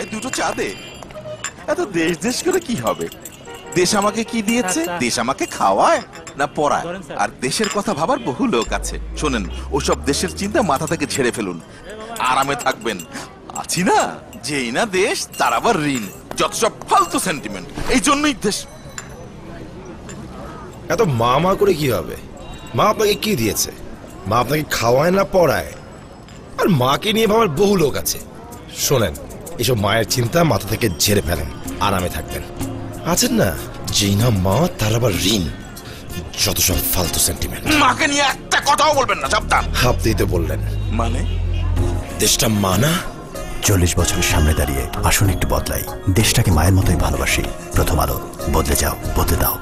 এই দুটো চা দে এত দেশ দেশ করে কি হবে? দেশ আমাকে কি দিয়েছে। দেশ আমাকে খাওয়ায় না পড়ায়? আর দেশের কথা ভাবার বহু লোক আছে। শোনেন ওসব দেশের চিন্তা মাথা থেকে ছেড়ে ফেলুন। আরামে থাকবেন। আছি না? যেই না দেশ তার আবার ঋণ। যত সব ফালতু সেন্টিমেন্ট এই জন্যই দেশ এত মা মা করে কি হবে? মা আপনাকে কি দিয়েছে? মা আপনাকে খাওয়ায় না পড়ায়? আর মাকে নিয়ে ভাবার বহু লোক আছে। শোনেন এসব মায়ের চিন্তা মাথা থেকে ঝেড়ে ফেলেন আরামে থাকবেন। আছেন না? যেই না মা তার আবার ঋণ। যত সব ফালতু সেন্টিমেন্ট মাকে নিয়ে একটা কথাও বলবেন না সাবধান। আপনিই তো বললেন। মানে? দেশটা মানা? চল্লিশ বছরের সামনে দাঁড়িয়ে আসুন একটু বদলাই। দেশটাকে মায়ের মতোই ভালোবাসি। প্রথম আলো বদলে যাও বদলে দাও।